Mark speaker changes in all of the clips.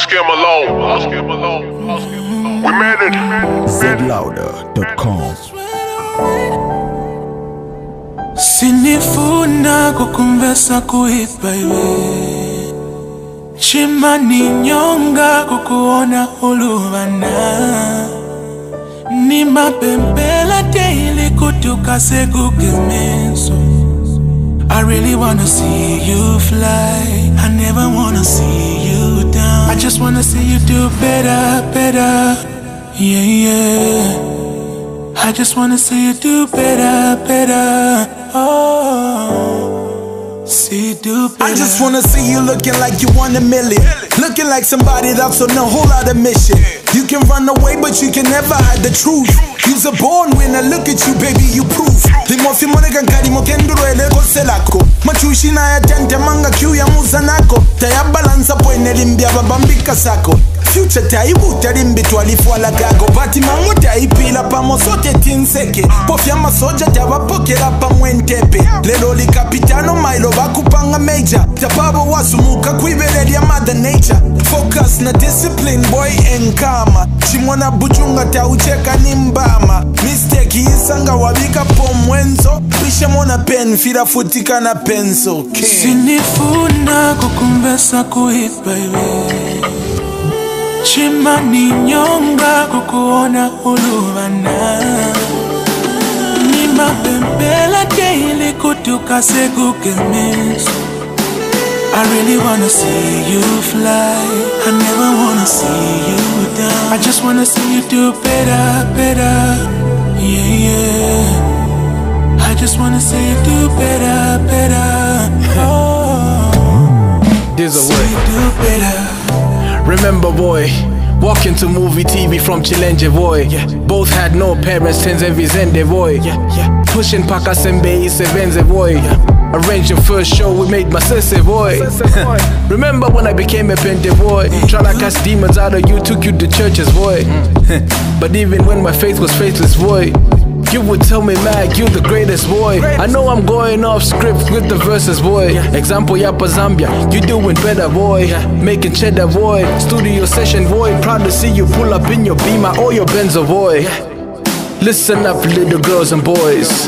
Speaker 1: Ask him alone. Ask him alone. Ask him alone. We made it.
Speaker 2: zedlouder.com.
Speaker 3: sinifuna kukumvesa kuipa iwe chimani nyonga kukuona uluvana ni mapempela teili kutukase kukemeso I really wanna see you fly. I never wanna see you down. I just wanna see you do better, better. Yeah, yeah. I just wanna see you do better, better. Oh, see you do better.
Speaker 4: I just wanna see you looking like you want a million. Looking like somebody that's on a whole lot of mission. You can run away, but you can never hide the truth. You's a born winner, look at you, baby, you proof. mofimoneka nkali mokendulwele ekoselako machushi naya tente manga kyu ya musanako tayabalansa pwene limbya babambikasako future taibuta limbi lifwala gago bati mangu taipila pamo sote tinseke pofya masoja tabapokela pamwe ntepe lelo likapitano mailo bakupanga major. Tapabo wasumuka kwibele lya mother nature. Focus na discipline boy enkama chimwana buchunga taucheka ni mbama. Misteki isanga wabika pomwenzo bishemona pen fila futika na penso okay.
Speaker 3: sinifuna kukumbesa kuipa iwe chimani nyonga kukuona uluvana ni mapempela teili kutukase kukemeso I really wanna see you fly. I never wanna see you down. I just wanna see you do better, better. Yeah, yeah. I just wanna see you do better, better. Oh,
Speaker 5: There's a
Speaker 3: see
Speaker 5: way.
Speaker 3: you do better.
Speaker 5: Remember, boy, walking to Muvi TV from Chilenge, boy. Both had no parents, tenze vizende, boy. Pushing paka sembe isevenze, boy. Arranged your first show, we made my sese, boy. Remember when I became a pente, boy? Tryna cast demons out of you, took you to churches, boy. but even when my faith was faithless, boy. You would tell me, Mag, you the greatest boy. I know I'm going off script with the verses, boy. Example, Yapa Zambia, you doing better, boy. Making cheddar, boy. Studio session, boy. Proud to see you pull up in your beamer or your Benzo, boy. Listen up, little girls and boys.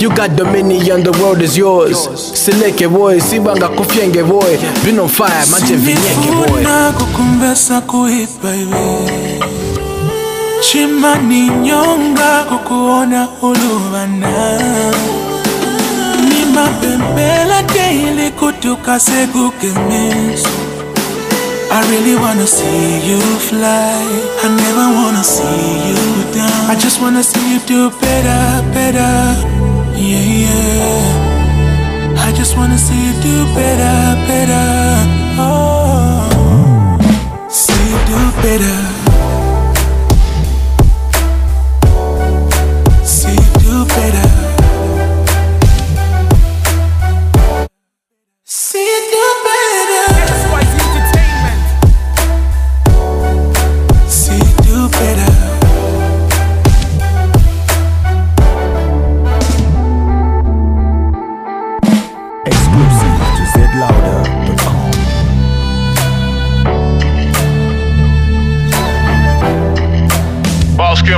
Speaker 5: You got dominion, the world is yours. Seleke boy, sibanga kufyenge boy. Been on fire, manje vinyenge boy
Speaker 3: chima ni nyonga kukuona uluvana ni mapembela daily I really wanna see you fly. I never wanna see you down. I just wanna see you do better, better. Yeah, yeah. I just wanna see you do better, better. Oh, see you do better.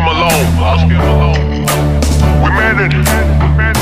Speaker 3: Malone. We made it.